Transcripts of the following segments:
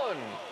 one,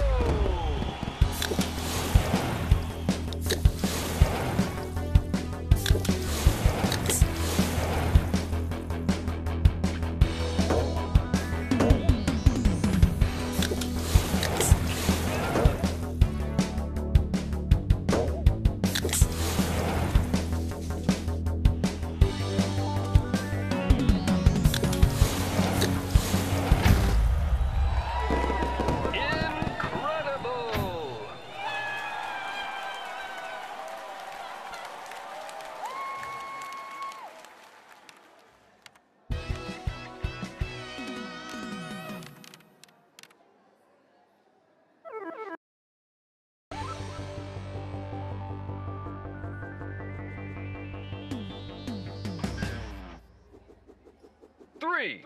Three,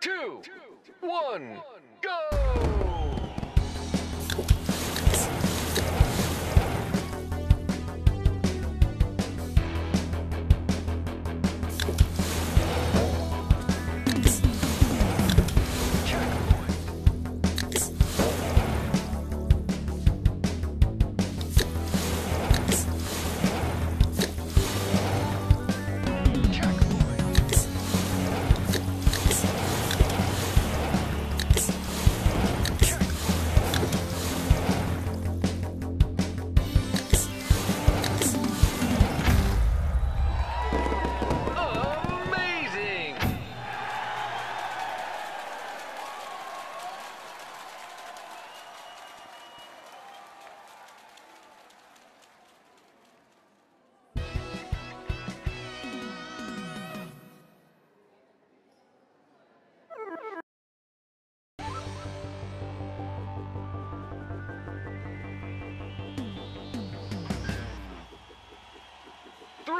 two, one,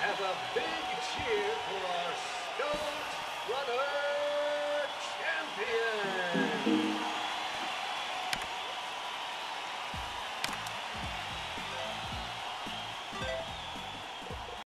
Have a big cheer for our S.T.U.N. Runner champion.